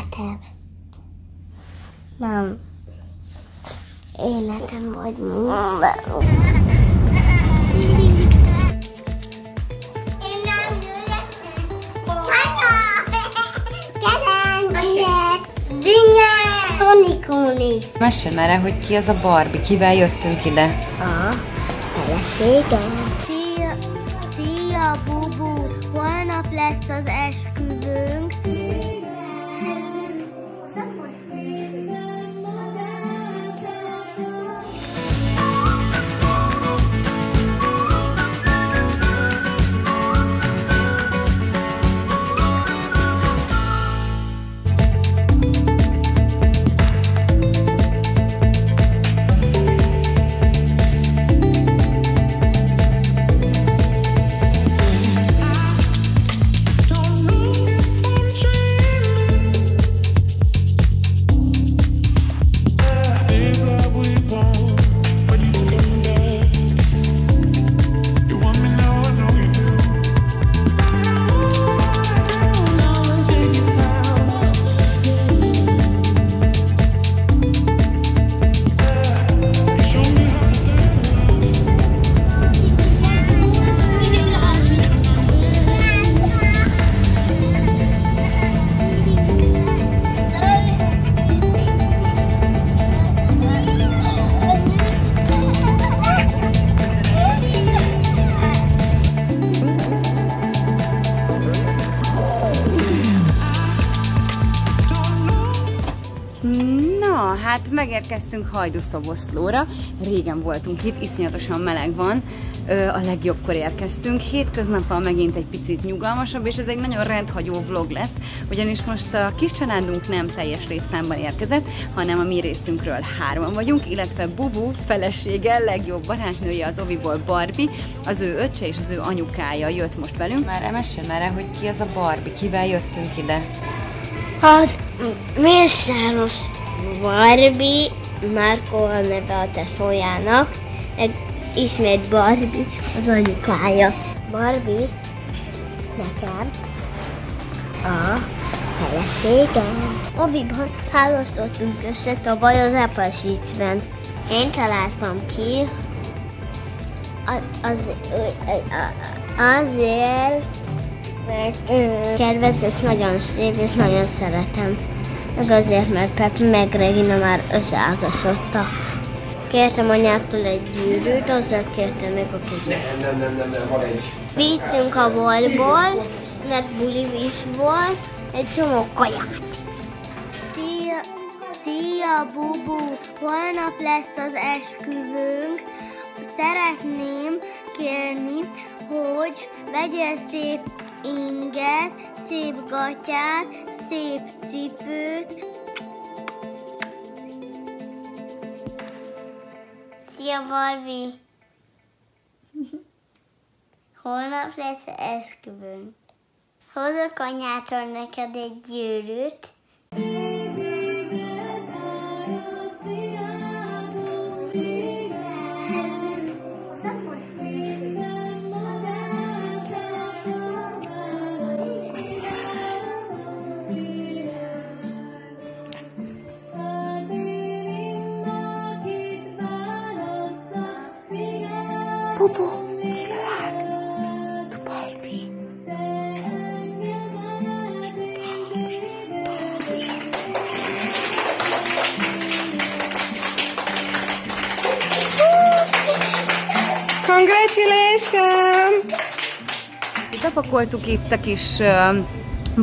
életem. Nem. Életem vagy nem Unicornis. Mesélj már hogy ki az a Barbie, kivel jöttünk ide. A feleségem. Szia, szia, bubu, holnap lesz az esküvőnk. Na, hát megérkeztünk Hajdúszoboszlóra. Régen voltunk itt, iszonyatosan meleg van. Ö, a legjobbkor érkeztünk. Hétköznappal megint egy picit nyugalmasabb, és ez egy nagyon rendhagyó vlog lesz, ugyanis most a kis családunk nem teljes létszámban érkezett, hanem a mi részünkről hárman vagyunk, illetve Bubu felesége, legjobb barátnője az Oviból Barbie, az ő öccse és az ő anyukája jött most velünk. Már mesélj már el, hogy ki az a Barbie, kivel jöttünk ide. Hát, Mészáros Barbie, Márko a neve a tesójának, meg ismét Barbie az anyukája. Barbie nekem a feleségem. Oviban hálóztattunk össze tavaly az Apple. Én találtam ki az, az, azért, mert és nagyon szép, és nagyon szeretem. Meg azért, mert Pepi meg Regina már összeházasodtak. Kértem anyától egy gyűrűt, azzal kértem meg a kezét. Nem, nem, nem, nem, van egy. Vittünk a boltból, mert buli is volt, egy csomó kaját. Szia, szia, bubu! Holnap lesz az esküvőnk. Szeretném kérni, hogy vegyél szép inget, szép gatyát, szép cipőt. Szia, Barbie! Holnap lesz esküvőnk. Hozok anyától neked egy gyűrűt. Bepakoltuk itt a kis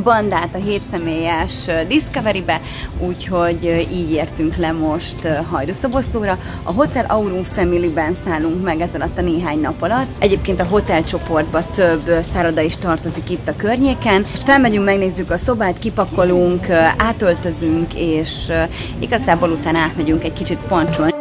bandát a hétszemélyes Discovery-be, úgyhogy így értünk le most Hajdúszoboszlóra. A Hotel Aurum Family-ben szállunk meg ez alatt a néhány nap alatt. Egyébként a hotel csoportba több szálloda is tartozik itt a környéken. Most felmegyünk, megnézzük a szobát, kipakolunk, átöltözünk, és igazából utána átmegyünk egy kicsit pancsolni.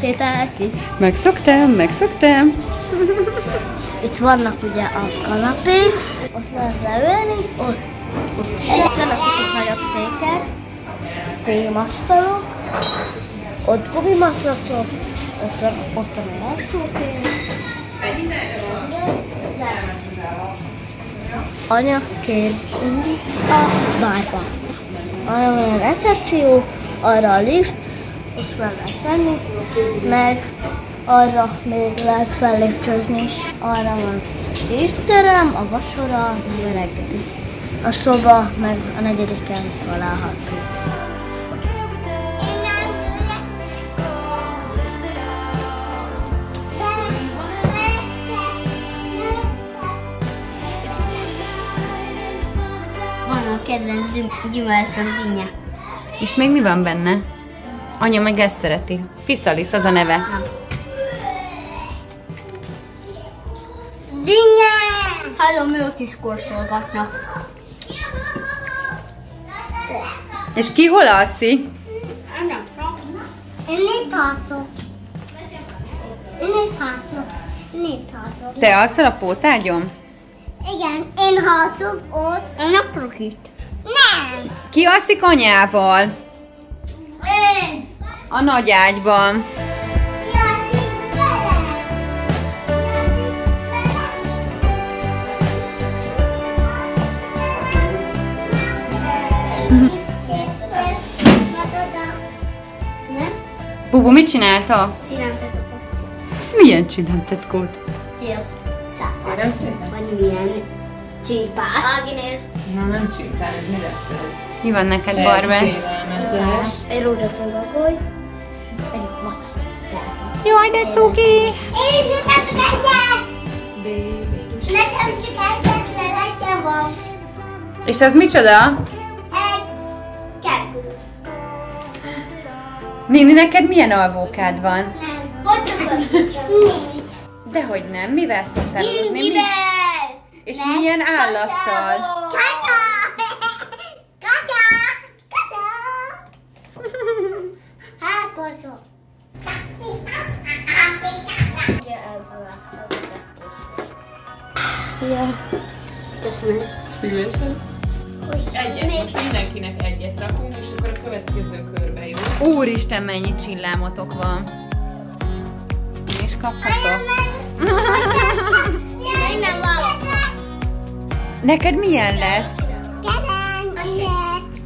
Mentél ki? Megszoktam, megszoktam. Itt vannak ugye a kanapék, ott lehet leülni, ott, ott, ott vannak kicsit nagyobb székek, fémasztalok, Ott gumimatracok, aztán ott a metróként. Anya kér a bárba. Arra van a recepció, arra a lift, ott fel lehet menni, meg arra még lehet fellépcsőzni is. Arra van étterem, a vacsora, meg a reggeli. A szoba, meg a negyediken található. Van a kedvenc gy- gyümölcsöm dinnye. És még mi van benne? Anya meg ezt szereti. Fiszalisz, az a neve. Dinnye! Hallom, ők is kóstolgatnak. És ki hol alszik? Én itt alszok. Én itt alszok. Én itt alszok. Te alszol a pótágyon? Igen, én alszok ott. Én akarok itt. Nem! Ki alszik anyával? A nagy ágyban. Nem? Bubu, mit csinálta? Csináltatok. Milyen csináltatkót? Csináltatok. Vagy milyen csípás. Agnes. Na nem csípál, ez mi lesz ez? Mi van neked, Barbesz? Félelmetes. Egy rózsaszín. Jaj, de cuki! Én is mutatok egyet! Nekem csak egyetlen egyet van. És az micsoda? Egy, kettő. Néni, neked milyen alvókád van? Nem. Nincs. Dehogy nem, mivel szoktál? Indivel! És milyen állattal? Kacsa! Kacsa! Hát, kacsa. Ja, köszönöm. Szívesen. Egyet, most mindenkinek egyet rakunk, és akkor a következő körbe jó? Úristen, mennyi csillámotok van. Én is kaphatok. Én nem van. Neked milyen lesz?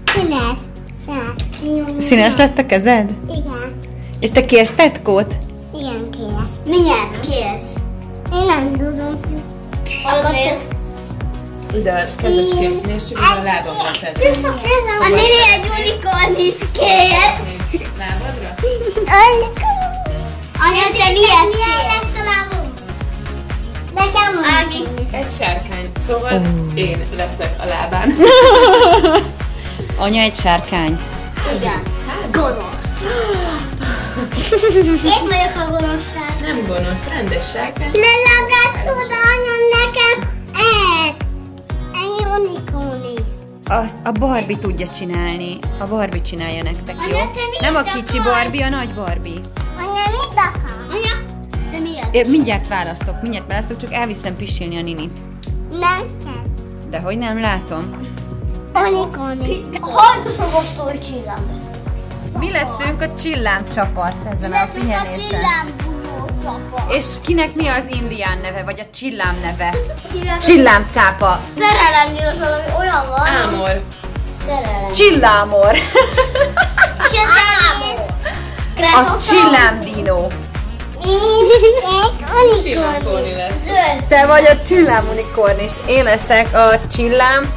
Színes. Színes lett a kezed? Igen. És te kérsz tetkót? Milyen kérsz? Én nem tudom. Akkor. Ide a kezecskét, nézd csak a lábamra tedd. A néni egy unikorn is kér. Lábadra? Anya, te miért Milyen lesz a lábom? Nekem Ági. Egy sárkány, szóval én leszek a lábán. Anya egy sárkány. Igen. Gonosz. Én vagyok a gonoszság. Nem gonosz, rendes sárkány. Lelagattad anya nekem egy. Egy unikorn is. A, a Barbie tudja csinálni. A Barbie csinálja nektek, jó? Anya, Nem a kicsi akarsz? Barbie, a nagy Barbie. Anya, mit akar? Anya, de miért? É, mindjárt választok, mindjárt választok, csak elviszem pisilni a ninit. Nem kell. De hogy nem látom. Unikorn. Hogy hogy csillag? Mi leszünk a csillám csapat ezen a pihenésen. csapat. És kinek mi az indián neve, vagy a csillám neve? Csillámcápa. Szerelemnél az valami olyan van. Ámor. Szerelem. Csillámor. Ámor. A csillámdino. Én Csillámpóni lesz. Zöld. Te vagy a csillámunikorn, és én leszek a csillám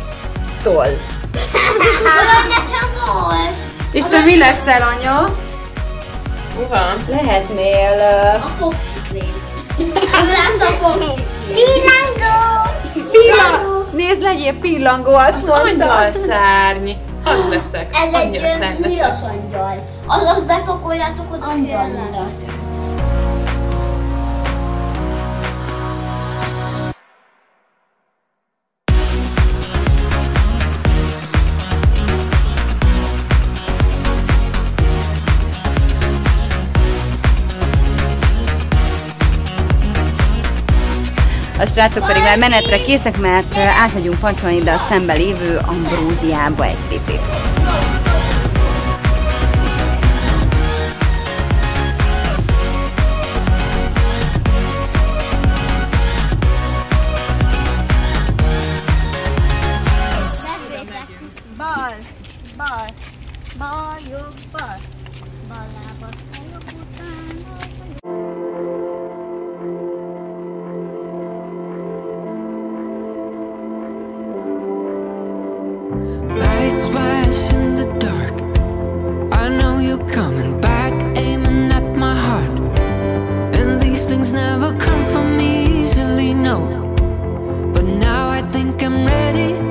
toll. Olyan nekem volt. És te mi leszel, anya? Uha. Lehetnél... Uh, A popsikrém. Nem lesz a popsi. Pillangó. Pillangó. Nézd, legyél pillangó, azt Az mondta. angyalszárny. Az leszek. Ez egy nyilas angyal. Azaz bepakoljátok oda. Angyal srácok pedig már menetre készek, mert áthagyunk pancsolni ide a szembe lévő Ambróziába egy picit. Lights flash in the dark. I know you're coming back, aiming at my heart. And these things never come from me easily, no. But now I think I'm ready.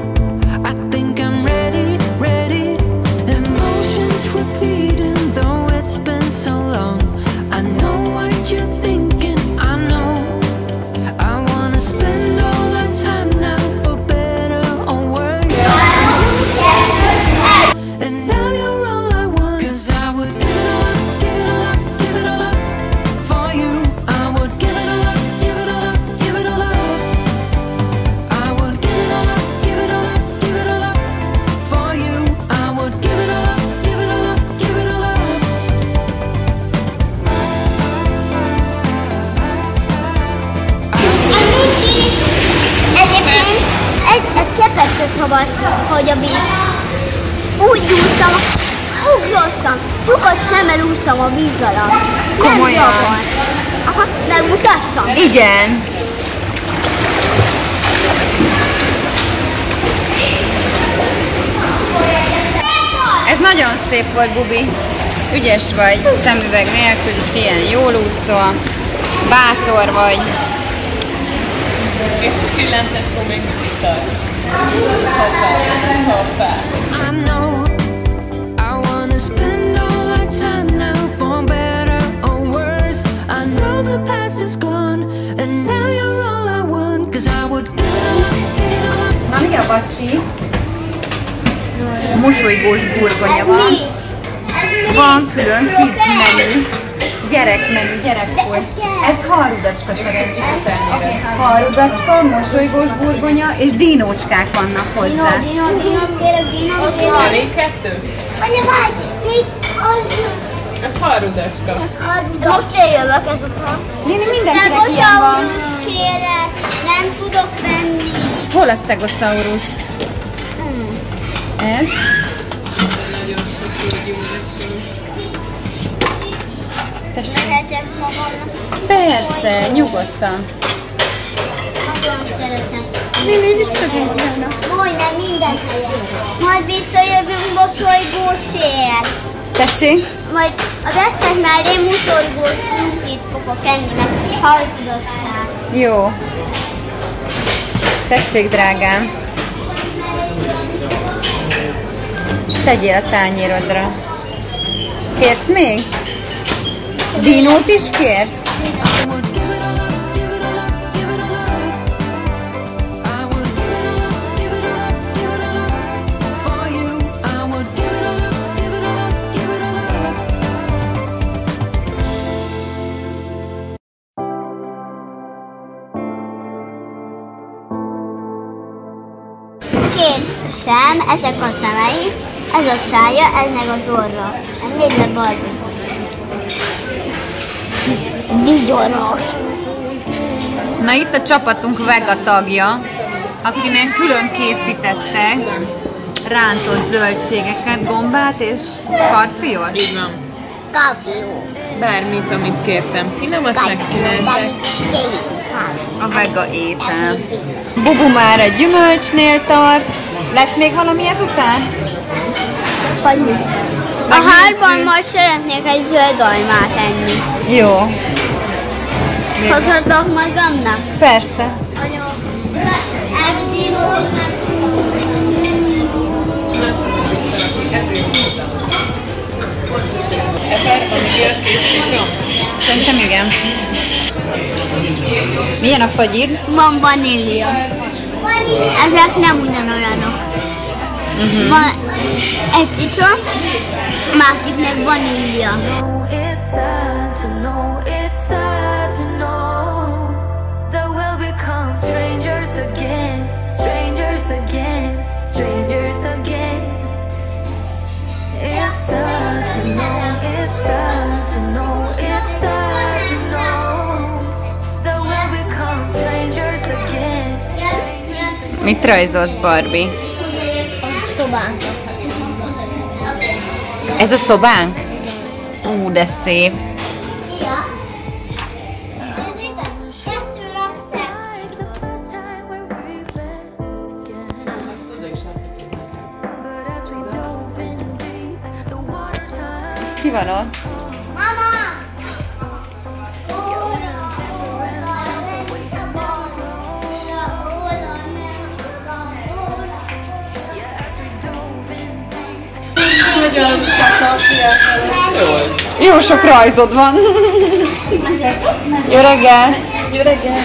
Szabad, hogy a víz. Úgy úsztam, ugrottam, cukott szemmel úsztam a víz alatt. Nem Komolyan? zavar. Aha, megmutassam. Igen. Ez nagyon szép volt, Bubi. Ügyes vagy, szemüveg nélkül is ilyen jól úszol. Bátor vagy. És a csillantetkor még mindig tart. Hoppá, hoppá. I know I wanna spend all our time now for better or worse. I know the past is gone, and now you're all I want. Cause I would give it all up, give it all up. Na mi a bacsi? Mosolygós burgonya van. mi? Ez mi? Van külön kids Kroket? menü, gyerekmenü, gyerekfoly. Ez halrudacska szerintem. Halrudacska, mosolygós burgonya és dinócskák vannak Dino, hozzá. dino, dino, kérek, dino, dino. Elég kettő? Anya, várj, még az... Ez halrudacska. Most én jövök ezekre. Néni mindenkinek ilyen van. Stegosaurus kérek, nem tudok venni. Hol a Stegosaurus? Ez? Nagyon sok jó gyümölcsű. Tessék. Magamnak. Persze, nyugodtan. Nagyon szeretem. Néni visszagadjának. Majdnem minden helyen. Majd visszajövünk mosolygósért. Tessék? Majd az eszek már én mosolygós krumplit fogok enni, meg hajtudottság. Jó. Tessék, drágám. Tegyél a tányérodra. Kérsz még? Dinót is kérsz? Szem, ezek a szemei, ez a szája, ez meg az orra. Nézd le Barbie. Vigyoros. Na itt a csapatunk vega tagja, akinek külön készítettek rántott zöldségeket, gombát és karfiol. Így van. Kafió. Bármit, amit kértem. Finomat megcsinálták. A vega étel. Bubu már egy gyümölcsnél tart. Lesz még valami ezután? Vagy? A hárban majd szeretnék egy zöld almát enni. Jó, Hozhatok magamnak? persze. Anya. Szerintem igen. Milyen a fagyid? Van vanília. Ezek nem ugyanolyanok. Van egy citrom, a másik meg vanília. know it's sad to know, it's sad to know that we'll become strangers again, strangers again, strangers again. It's sad to know, it's sad to know, it's sad to know that we'll become strangers again. Strangers Mit rajzolsz, Barbie? Szobán. Ez a szobánk? Ú, de szép. The first time Jó sok rajzod van. Jó reggel! Jó reggel!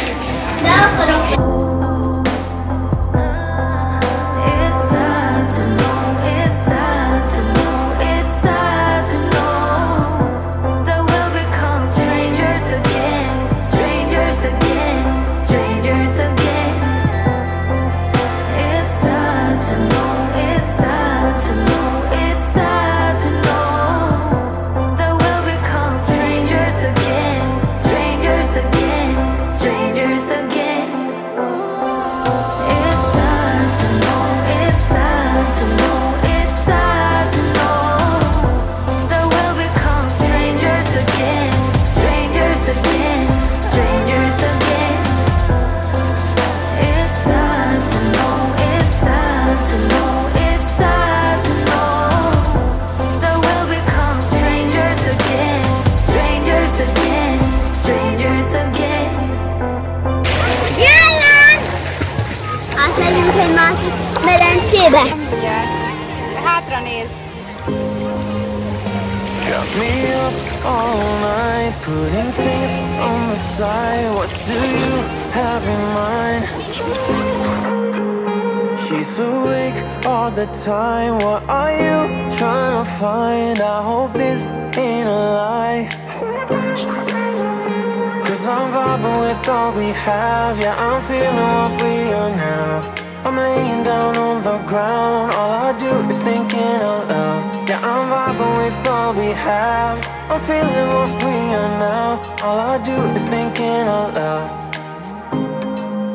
Vibing with all we have. Yeah, I'm feeling what we are now. I'm laying down on the ground. All I do is thinking out loud. Yeah, I'm vibing with all we have. I'm feeling what we are now. All I do is thinking out loud.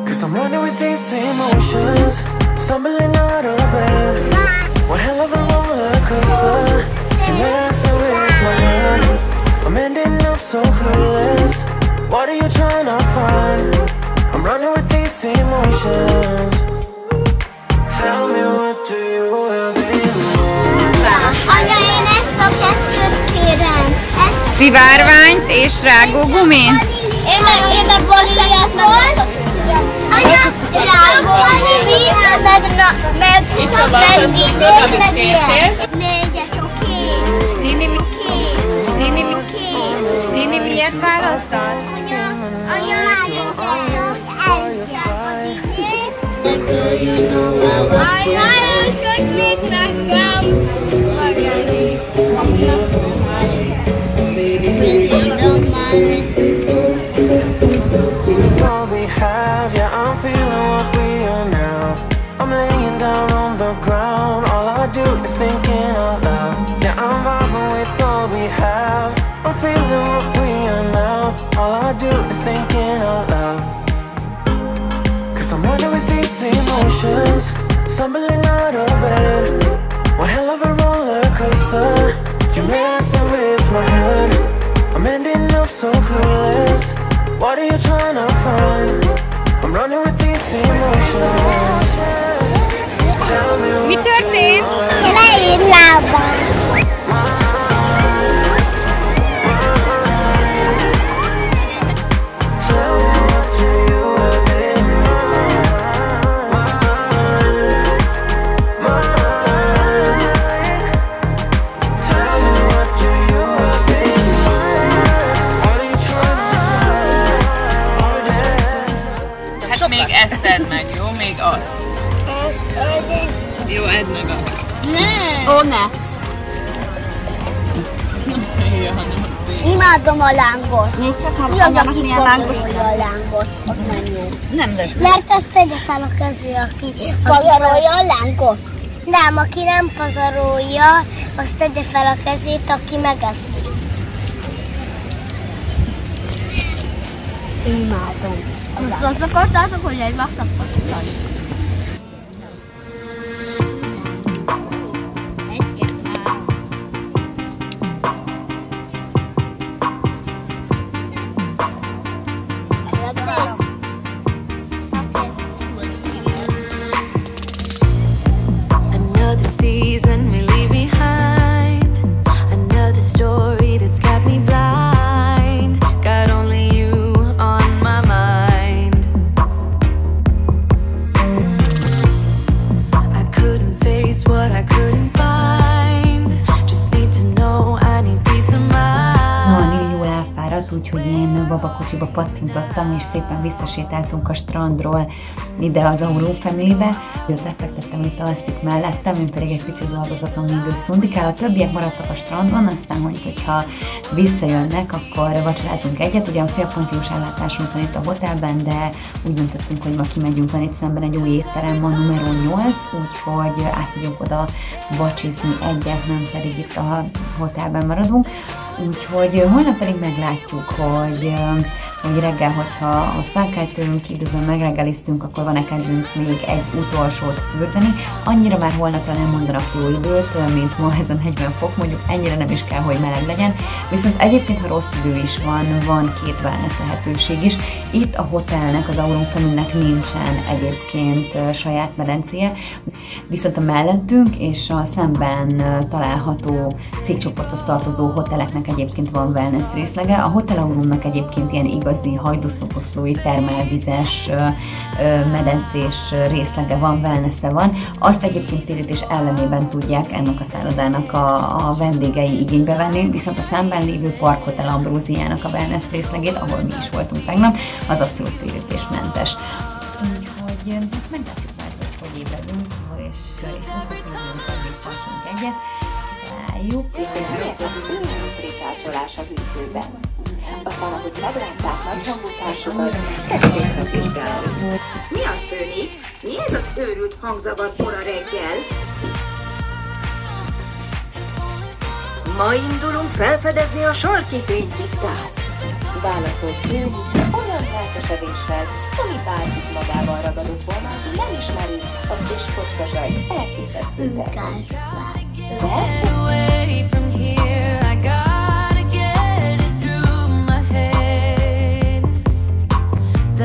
Cause I'm running with these emotions. Stumbling out of bed. One hell of a roller coaster. She messing with my head. I'm ending up so clueless. What are you trying to find? I'm running with these emotions. Tell me what do you have in mind? Anya, én ezt a kettőt kérem. Ezt Szivárványt és rágógumit? Én meg, én meg vaníliát meg Anya, rágó vaníli, meg, meg, És meg, meg, meg kértél. Négyes, oké. Nini, mi. Nini, mi. Nini miért választasz? Anya, anya, lányok, By your so. What are you trying to find? I'm running with these emotions. Tell me what történt? Leír Ó, ne! Imádom a lángot. Nézd csak meg Mi az, aki milyen lángos a lángot? Nem de. Mert azt tegye fel a kezé, aki pazarolja a lángot. Nem, aki nem pazarolja, azt tegye fel a kezét, aki megeszi. Imádom. Most azt akartátok, hogy? Egy, kettő, úgyhogy én babakocsiba pattintottam, és szépen visszasétáltunk a strandról ide az Auró Family-be. Lefektettem itt alszik mellettem, én pedig egy picit dolgozottam még szundikál. A többiek maradtak a strandon, aztán, hogy, hogyha visszajönnek, akkor vacsorázunk egyet. Ugyan félpontjós ellátásunk van itt a hotelben, de úgy döntöttünk, hogy ma kimegyünk, van itt szemben egy új étterem, van numero 8, úgyhogy átmegyünk oda vacsizni egyet, nem pedig itt a hotelben maradunk. Úgyhogy holnap pedig meglátjuk, hogy hogy reggel, hogyha a felkeltünk, időben megreggeliztünk, akkor van-e kedvünk még egy utolsót fürdeni. Annyira már holnapra nem mondanak jó időt, mint ma ez a 40 fok, mondjuk ennyire nem is kell, hogy meleg legyen. Viszont egyébként, ha rossz idő is van, van két wellness lehetőség is. Itt a hotelnek, az Auron Family-nek nincsen egyébként saját medencéje, viszont a mellettünk és a szemben található székcsoporthoz tartozó hoteleknek egyébként van wellness részlege. A Hotel Aurumnak egyébként ilyen igaz igazi hajdúszoboszlói termálvizes medencés részlege van, wellnesse van. Azt egyébként térítés ellenében tudják ennek a szállodának a, a vendégei igénybe venni, viszont a szemben lévő Parkhotel Ambróziának a wellness részlegét, ahol mi is voltunk tegnap, az abszolút térítésmentes. Úgyhogy hát meglátjuk majd, hogy hogy ébredünk, és, és egyet. Várjuk. a hűtőben. Aztán, ahogy meglátták nagyhangú társokat, tették megvizsgálni. Mi az, Főni? Mi ez az őrült hangzavar kora reggel? Ma indulunk felfedezni a sarki fénytisztát. Válaszolt Főni olyan lelkesedéssel, ami bárkit magával ragadott volna, aki nem ismeri a kis kockasaj elképesztő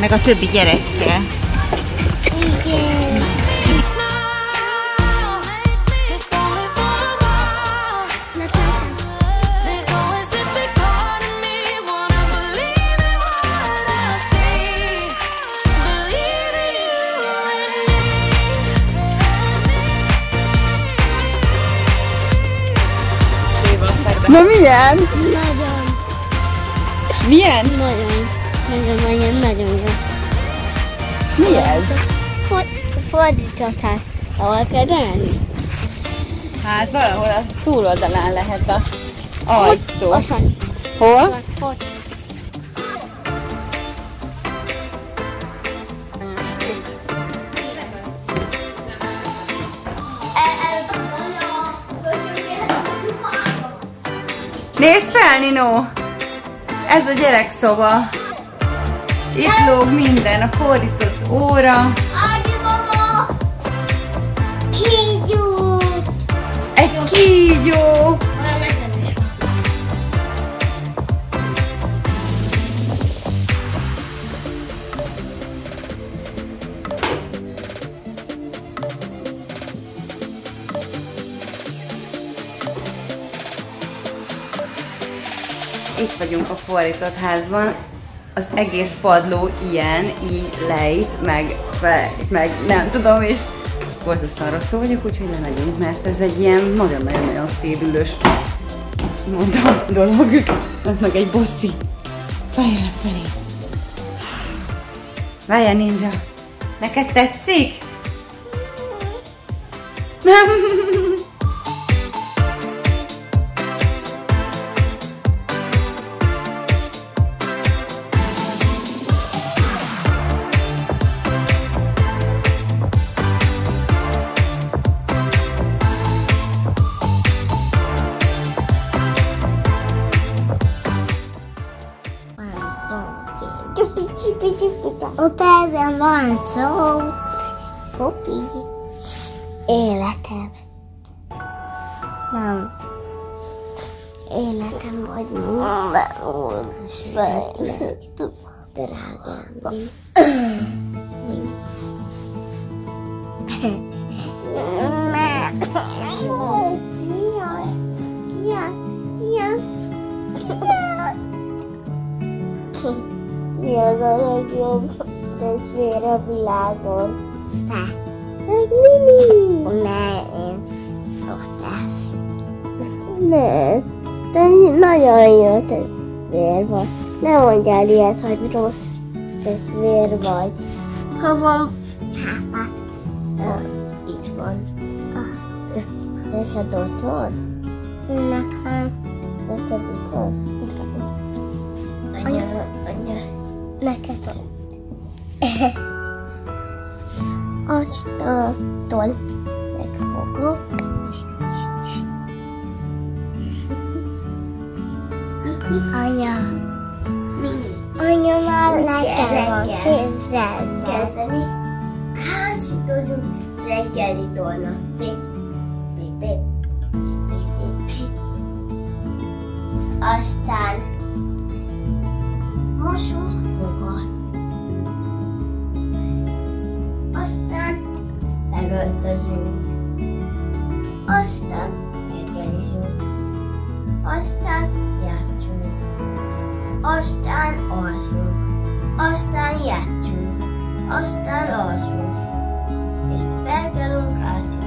meg a többi gyerekkel. Igen. Na milyen? Nagyon. Milyen? Nagyon. Nagyon, fordították, ahol kell bemenni. Hát valahol a túloldalán lehet a ajtó. Ott. Hol? Ott. Nézd fel, Nino! Ez a gyerekszoba. Itt lóg minden, a fordított óra. Egy kígyó! Itt vagyunk a fordított házban. Az egész padló ilyen, így lejt, meg meg nem tudom, és borzasztóan rosszul vagyok, úgyhogy ne legyünk, mert ez egy ilyen nagyon-nagyon-nagyon szédülős mondom, dolog. Ez meg egy bosszi. Fejjel felé. Várjál, ninja. Neked tetszik? Nem. Van szó, Popi, életem. Nem. életem vagy munka. Szeretlek, drágám. Mi az a legjobb testvér a világon? Te. Meg Lili. Ne, én. Rotás. Ne. Te nagyon jó testvér vagy. Ne mondjál ilyet, hogy rossz testvér vagy. Ha van cápát, itt van. Uh, neked ott van? Nekem. Neked itt van? Anya, anya. Neked van. Aztantól megfogom. Anya. Anya már nekem van, képzeld Kezdeni. Házítozunk reggeli torna. Pip, pip, pip, pip, pip, pip. Aztán mosunk fogat. Elöltözünk. Aztán reggelizünk. Aztán játszunk. Aztán alszunk. Aztán játszunk. Aztán alszunk. És felkelünk, átszunk.